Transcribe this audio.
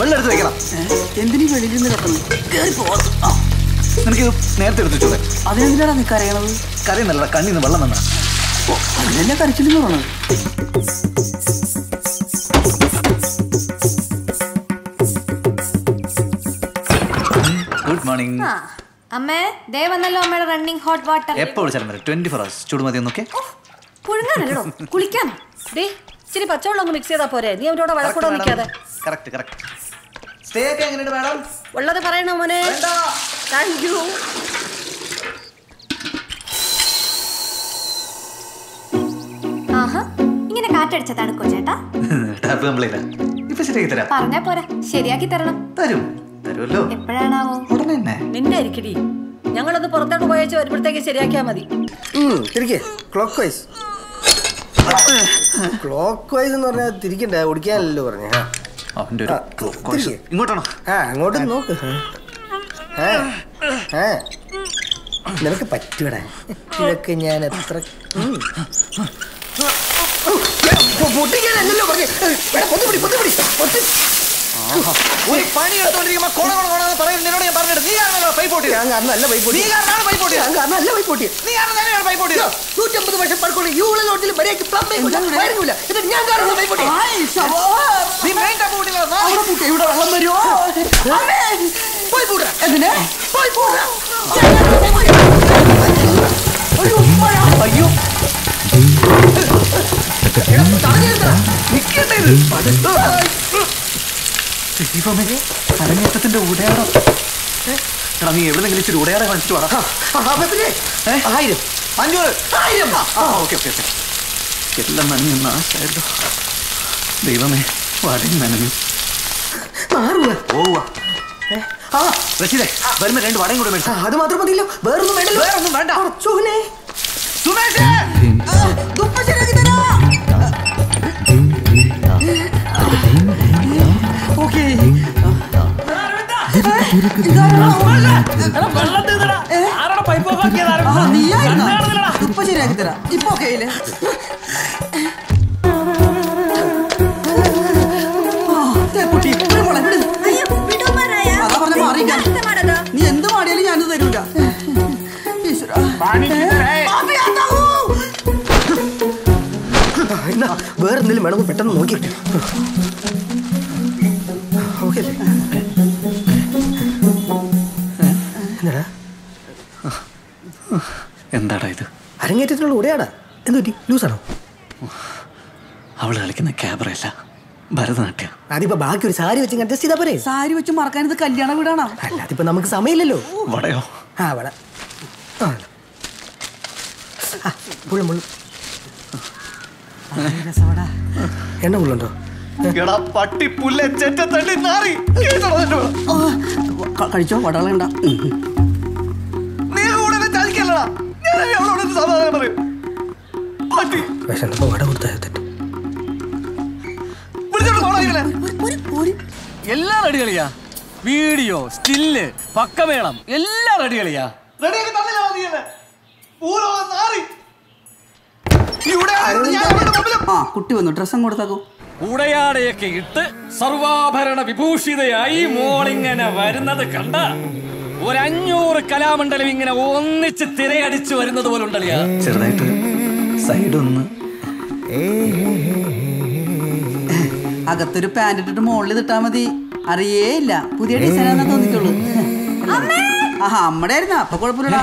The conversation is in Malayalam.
വെള്ളം എടുത്ത് വെക്കണം എന്തിനീ വെളിയിൽ നിന്ന് കത്തണം കയറി പോകാം നിനക്ക് നേരത്തെ എടുത്തിട്ടൂടെ അതിനെന്തിനാണ് നിനക്ക് അറിയണത് കരയുന്നല്ല കണ്ണിന്ന് വെള്ളം വന്നാ അതിനെല്ലാം കരച്ചില്ലെന്ന് പറയണത് ഗുഡ് മോർണിംഗ് അമ്മേ ദേ വന്നല്ലോ അമ്മയുടെ റണ്ണിംഗ് ഹോട്ട് വാട്ടർ എപ്പോൾ വിളിച്ചാലും വരെ. ട്വന്റി ഫോർ അവേഴ്സ് ചൂടുമതി എന്നൊക്കെ പുഴുങ്ങാനല്ലോ കുളിക്കാൻ ദേ ഇച്ചിരി പച്ചവെള്ളം ഒന്ന് മിക്സ് ചെയ്താൽ പോരെ. നീ അവരോട് വഴക്കൂടാ നിൽക്കാതെ. കറക്റ്റ് കറക്റ്റ് സ്റ്റേ ഒക്കെ എങ്ങനെയുണ്ട് മാഡം? ഉള്ളത് പറയണോ മോനെ? താങ്ക് യു ആഹാ ഇങ്ങനെ കാറ്റടിച്ച തണുക്കോ ചേട്ടാ? ടാപ്പ് കംപ്ലൈന്റ് ഇപ്പൊ ശരിയാക്കി തരാം. പറഞ്ഞാ പോരാ ശരിയാക്കി തരണം. തരും. തരുമല്ലോ. എപ്പോഴാണാവോ? ഉടനെ തന്നെ നിന്റെ ആയിരിക്കടി ഞങ്ങളൊന്ന് പുറത്തോട്ട് പോയച്ച് വരുമ്പോഴത്തേക്ക് ശരിയാക്കിയാ മതി. തിരികെ ക്ലോക്ക് വൈസ് ക്ലോക്ക് വൈസ് എന്ന് പറഞ്ഞാൽ തിരിക്കണ്ടേ ഓടിക്കാനല്ലോ പറഞ്ഞ. അവന്റെ ഒരു. ഇങ്ങോട്ടാണോ? ആ അങ്ങോട്ട് നോക്ക്. നിനക്ക് പറ്റൂടാ. ഇതൊക്കെ ഞാൻ എത്ര ഉം. പൊ- പൊട്ടിക്കാനല്ലല്ലോ പറഞ്ഞേ. എടാ, പൊത്തി പിടി, പൊത്തി പിടി, ഒരു പണി എടുത്തോണ്ടിരിക്കുമ്പോ കോണ കോണ കോണ പറയുന്നത് നിന്നോട് ഞാൻ പറഞ്ഞിട്ട് നീ കാരണമല്ലോ പൈപ്പ് പൊട്ടിയത്? ഞാൻ പൈപ്പ് നീ കാരണമാണ് പൈപ്പ് പൊട്ടിയത്. ഞാൻ കാരണമല്ല പൈപ്പ് പൊട്ടി. നീ കാരണം തന്നെയാണ് പൈപ്പ് പൊട്ടിയത് നൂറ്റമ്പത് വർഷം പഴക്കമുള്ള ഈ ഉള്ള ലോഡ്ജിൽ മര്യാദയ്ക്ക് പ്ലംബിംഗ് ഇല്ല, എന്നിട്ട് ഞാൻ കാരണം പൈപ്പ് പൊട്ടി. നീ മെയിൻ ടാപ്പ് പൊട്ടിയത് അവിടെ പൂട്ടി ഇവിടെ വെള്ളം വരുമോ പോയി പൂട്ടാ. എന്തിനാ? പോയി പൂട്ടാ. അയ്യോ ദൈവമേ അരങ്ങേറ്റത്തിന്റെ ഉടയാടം. എടാ നീ എവിടെന്നെങ്കിലും ഇച്ചിരി ഉടയാടം കാണിച്ചിട്ട് വാടാ? ആയിരം. അഞ്ഞൂറ്. ആയിരം. ആ ഓക്കെ ഓക്കെ ഓക്കെ. എല്ലാം നനഞ്ഞു നാശായല്ലോ ദൈവമേ. വടയും നനഞ്ഞു ആറ് രൂപ. പോവാ ആ, റഷീദേ വരുമ്പോ രണ്ട് വടയും കൂടെ മേടിച്ചു. അത് മാത്രം മതിയല്ലോ. വേറൊന്നും വേണ്ടല്ലോ. വേറൊന്നും വേണ്ട. കുറച്ചൂനെ. സുമേഷേ! ദുപ്പ ശരിയാക്കി തരാ ഓക്കേ നീയായിരുന്നോ? ഇപ്പൊ ശരിയാക്കി തരാം ഇപ്പൊ ഓക്കെ എന്തെങ്കിലും വേണമെന്ന് പെട്ടെന്ന് നോക്കി. ഓക്കെ. എന്നാടാ എന്താടാ ഇത്? അരങ്ങേറ്റത്തിനുള്ള ഉടയാടാ. എന്തുപറ്റി ലൂസാണോ? അവൾ കളിക്കുന്ന ക്യാബറയല്ല ഭരതനാട്യം. അതിപ്പോ ബാക്കി ഒരു സാരി വെച്ച് അഡ്ജസ്റ്റ് ചെയ്താ പോരെ? സാരി വെച്ച് മറക്കാൻ ഇത് കല്യാണ വീടാണോ? അല്ലാതിപ്പോ നമുക്ക് സമയമില്ലല്ലോ. വടയോ? ആ വട. ആ മുള്ളു മുള്ളും എണ്ണ പുല്ലുണ്ടോ എടാ പട്ടി പുല്ല ചെറ്റ തള്ളി നാറി? കഴിച്ചോ വടകളണ്ട നീ കൂടെ എന്നെ ചതിക്കല്ലടാ ഞാൻ അവളോട് ഒരു സമാധാനം പറയും. പട്ടി. വിഷന്നപ്പോ വട കൊടുത്താൽ തെറ്റ്. വിളിച്ചോണ്ട് പോടാ എല്ലാം റെഡി കളിയാ. വീഡിയോ സ്റ്റില്ല് പക്കമേളം എല്ലാം റെഡി കളിയാ. റെഡിയാക്കി തന്നില്ല നീ എന്നെ. പൂരോ നീ ഇവിടെ ആ കുട്ടി വന്നു. ഡ്രസ്സും കൊടുത്താക്കൂ. ഉടയാടയൊക്കെ ഇട്ട് സർവാഭരണ വിഭൂഷിതയായി മോളിങ്ങനെ വരുന്നത് കണ്ട ഒരഞ്ഞൂറ് കലാമണ്ഡലം ഇങ്ങനെ ഒന്നിച്ച് തിരയടിച്ചു വരുന്നത് പോലെ ഉണ്ടല്ലോ ചെറുതായിട്ട് സൈഡ് ഒന്ന്. അകത്തൊരു പാന്റ് ഇട്ടിട്ട് മുകളിൽ ഇട്ടാ മതി. അറിയേ ഇല്ല. പുതിയ ഡിസൈനാന്ന് തോന്നിക്കുള്ളൂ ആഹാ അമ്മടെ ആയിരുന്നാ അപ്പൊ കുഴപ്പമില്ലടാ.